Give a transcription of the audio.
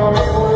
Oh.